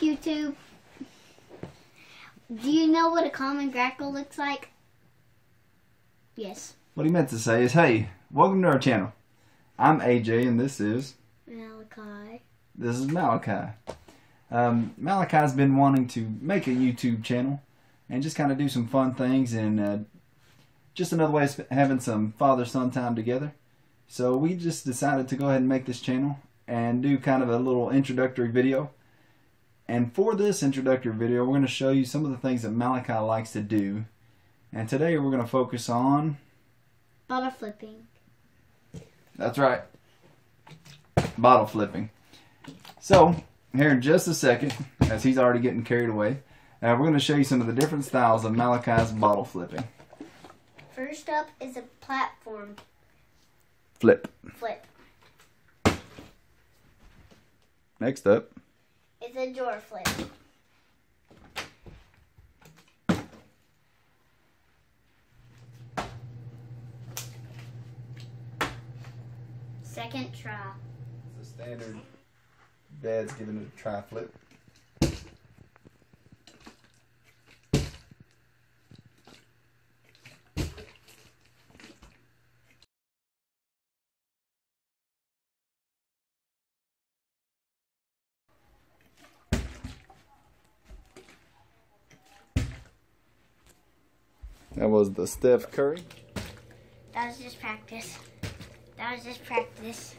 YouTube. Do you know what a common grackle looks like? Yes. What he meant to say is, hey, welcome to our channel. I'm AJ and this is Malachi. this is Malachi. Um, Malachi's been wanting to make a YouTube channel and just kind of do some fun things and uh, just another way of having some father-son time together. So we just decided to go ahead and make this channel and do kind of a little introductory video. And for this introductory video, we're going to show you some of the things that Malachi likes to do. And today we're going to focus on Bottle flipping. That's right. Bottle flipping. So, here in just a second, as he's already getting carried away, uh, we're going to show you some of the different styles of Malachi's bottle flipping. First up is a platform Flip. flip. Next up, It's a door flip. Second try. the standard dad's giving it a try flip. That was the Steph Curry. That was just practice. That was just practice.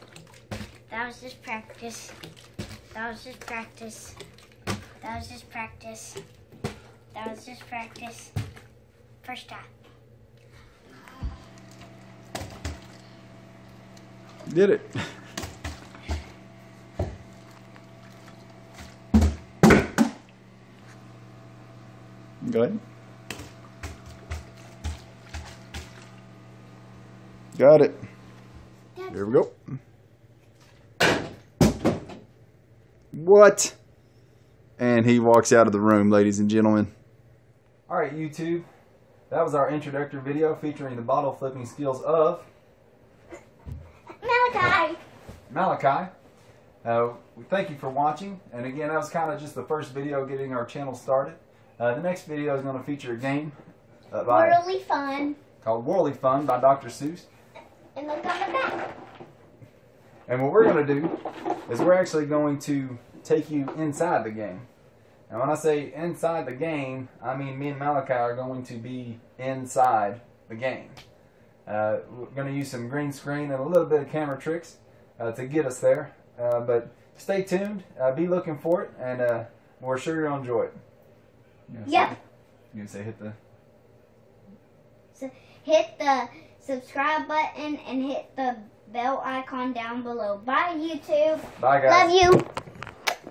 That was just practice. That was just practice. That was just practice. That was just practice. First time. Did it. Go ahead. Got it. Here we go. What? And he walks out of the room, ladies and gentlemen. All right, YouTube. That was our introductory video featuring the bottle flipping skills of Malachi! Malachi. Uh, we thank you for watching. And again, that was kind of just the first video getting our channel started. Uh, the next video is going to feature a game uh, by, Really fun. called Worldly Fun by Dr. Seuss. And look on the back. And what we're going to do is we're actually going to take you inside the game. And when I say inside the game, I mean me and Malachi are going to be inside the game. Uh, we're going to use some green screen and a little bit of camera tricks uh, to get us there. Uh, but stay tuned, uh, be looking for it, and uh, we're sure you'll enjoy it. You gonna say- You gonna say hit the So hit the subscribe button and hit the bell icon down below. Bye, YouTube. bye guys. Love you.